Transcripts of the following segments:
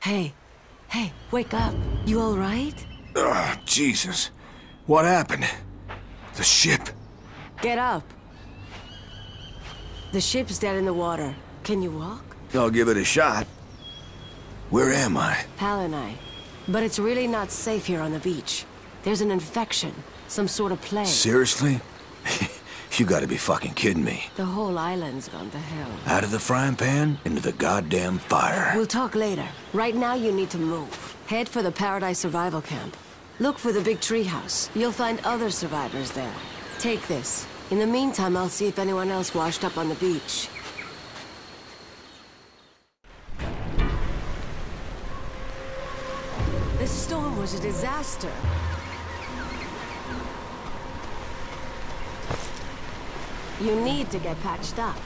Hey, hey, wake up. You all right? Ugh, Jesus. What happened? The ship? Get up. The ship's dead in the water. Can you walk? I'll give it a shot. Where am I? Palanai. But it's really not safe here on the beach. There's an infection. Some sort of plague. Seriously? you gotta be fucking kidding me. The whole island's gone to hell. Out of the frying pan, into the goddamn fire. We'll talk later. Right now, you need to move. Head for the Paradise Survival Camp. Look for the big treehouse. You'll find other survivors there. Take this. In the meantime, I'll see if anyone else washed up on the beach. This storm was a disaster. You need to get patched up.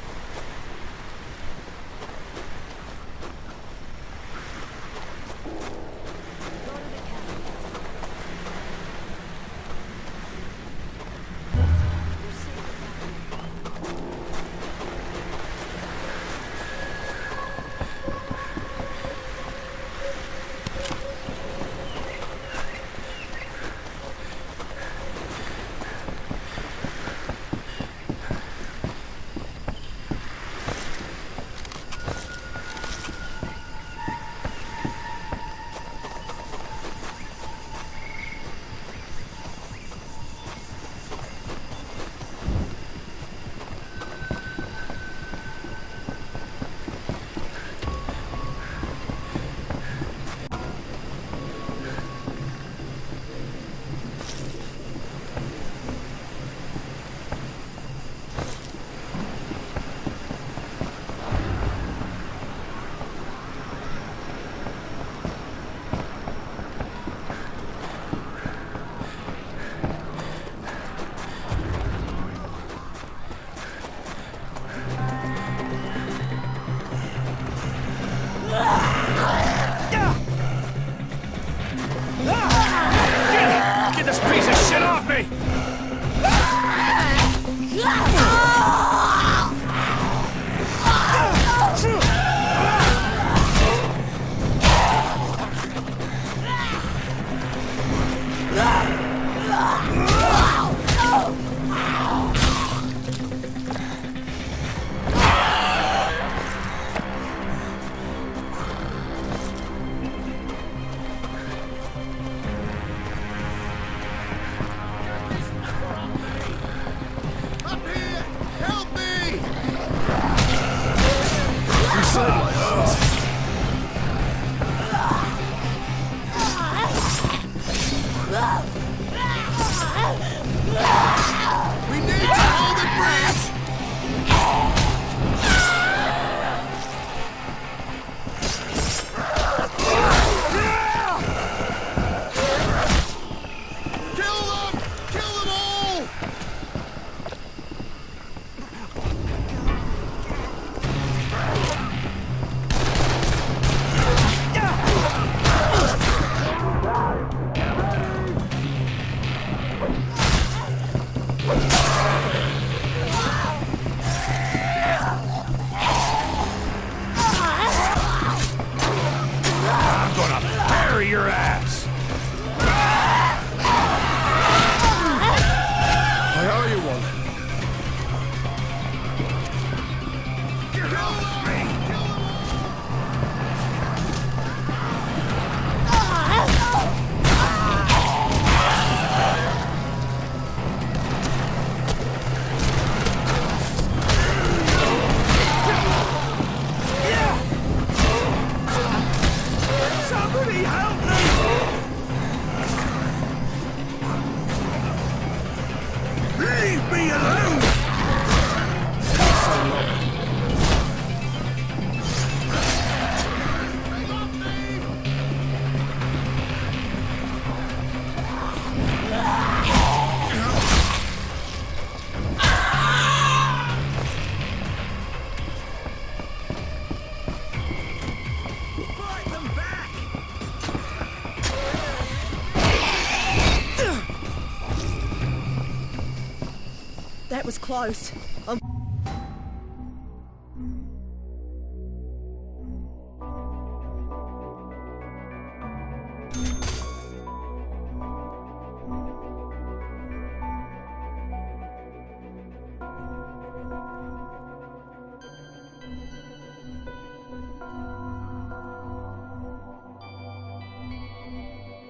That was close. I'm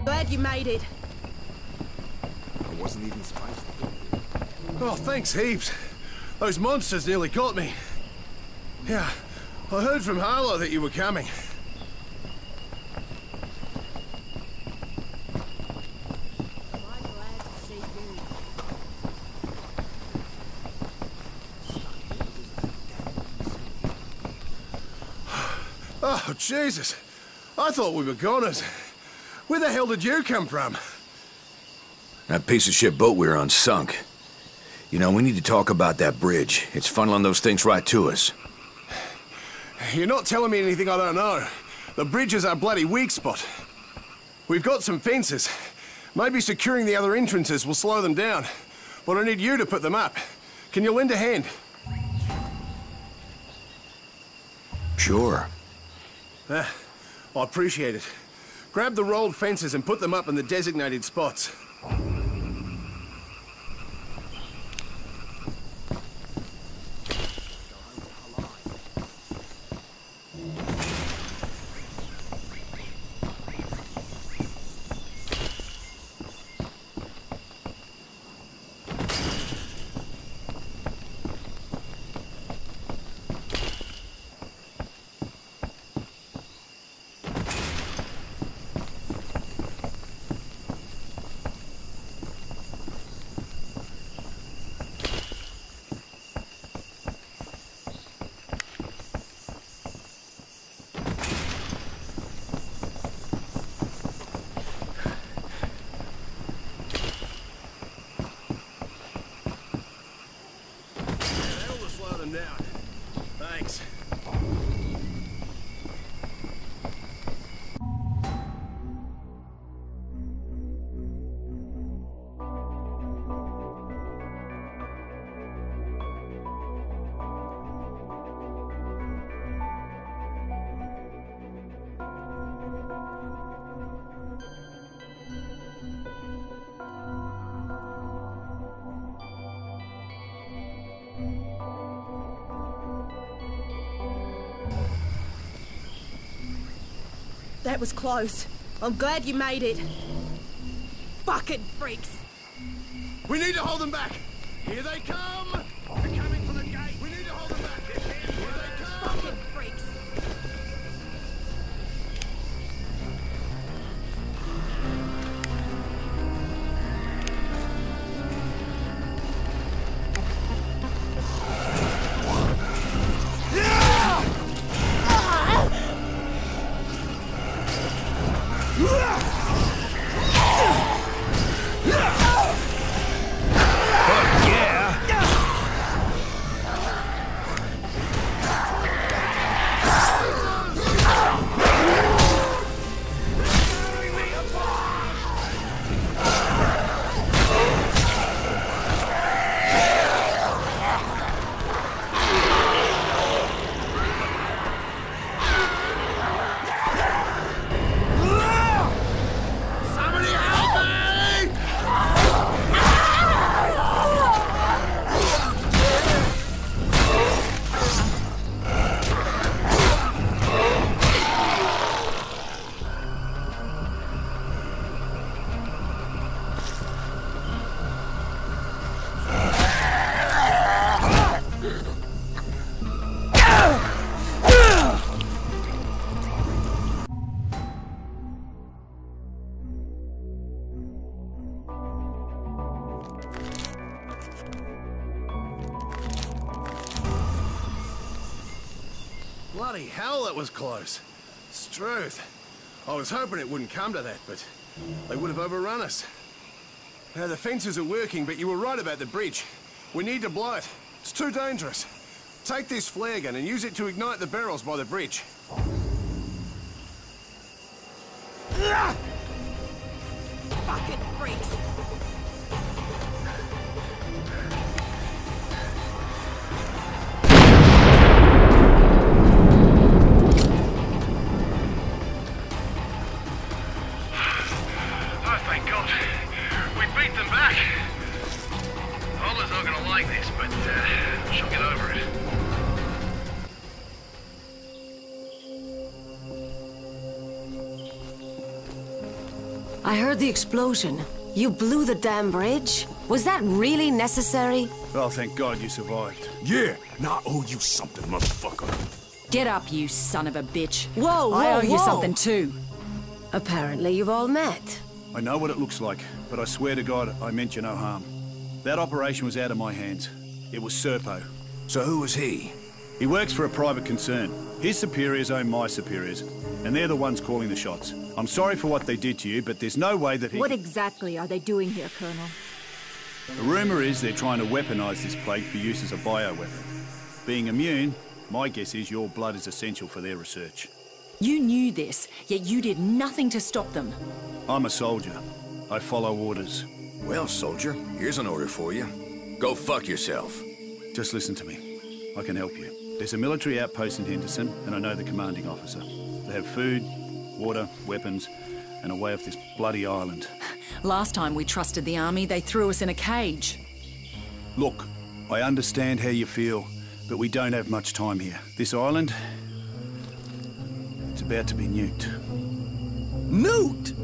Glad you made it. I wasn't even surprised. Oh, thanks heaps. Those monsters nearly got me. Yeah, I heard from Harlow that you were coming. Oh, Jesus. I thought we were goners. Where the hell did you come from? That piece of shit boat we were on sunk. You know, we need to talk about that bridge. It's funneling those things right to us. You're not telling me anything I don't know. The bridge is our bloody weak spot. We've got some fences. Maybe securing the other entrances will slow them down. But I need you to put them up. Can you lend a hand? Sure. Ah, I appreciate it. Grab the rolled fences and put them up in the designated spots. That'll just slow them down. Thanks. That was close. I'm glad you made it. Fucking freaks. We need to hold them back. Here they come. Bloody hell, that was close. Struth. I was hoping it wouldn't come to that, but they would have overrun us. Now, the fences are working, but you were right about the bridge. We need to blow it. It's too dangerous. Take this flare gun and use it to ignite the barrels by the bridge. Fucking freaks. Explosion. You blew the damn bridge? Was that really necessary? Well, thank God you survived. Yeah, now I owe you something, motherfucker. Get up, you son of a bitch. Whoa, whoa, I owe you something too. Apparently you've all met. I know what it looks like, but I swear to God, I meant you no harm. That operation was out of my hands. It was Serpo. So who was he? He works for a private concern. His superiors own my superiors, and they're the ones calling the shots. I'm sorry for what they did to you, but there's no way that he... What exactly are they doing here, Colonel? The rumour is they're trying to weaponize this plague for use as a bioweapon. Being immune, my guess is your blood is essential for their research. You knew this, yet you did nothing to stop them. I'm a soldier. I follow orders. Well, soldier, here's an order for you. Go fuck yourself. Just listen to me. I can help you. There's a military outpost in Henderson, and I know the commanding officer. They have food, water, weapons, and a way off this bloody island. Last time we trusted the army, they threw us in a cage. Look, I understand how you feel, but we don't have much time here. This island, it's about to be nuked. Nuked?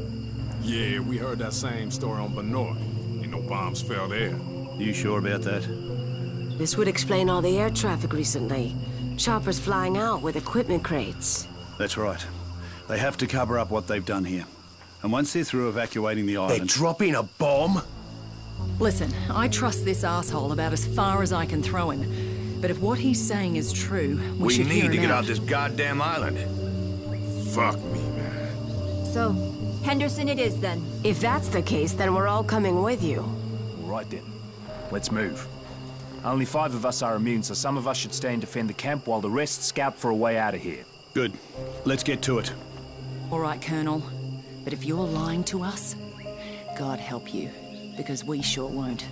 Yeah, we heard that same story on Banoi. Ain't no bombs fell there. You sure about that? This would explain all the air traffic recently. Choppers flying out with equipment crates. That's right. They have to cover up what they've done here. And once they're through evacuating the island... They're dropping a bomb? Listen, I trust this asshole about as far as I can throw him. But if what he's saying is true, we, We should need hear to get out. off this goddamn island. Fuck me, man. So, Henderson it is then. If that's the case, then we're all coming with you. All right then. Let's move. Only five of us are immune, so some of us should stay and defend the camp while the rest scout for a way out of here. Good. Let's get to it. All right, Colonel. But if you're lying to us, God help you, because we sure won't.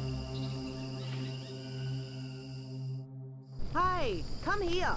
Hey, come here.